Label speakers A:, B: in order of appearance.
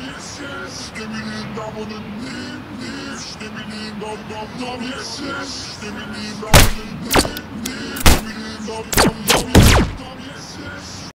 A: yes, yes, feminine, double the name, feminine, dum dum dum, yes, yes, feminine, double the name, feminine, dum dum dum, yes, yes.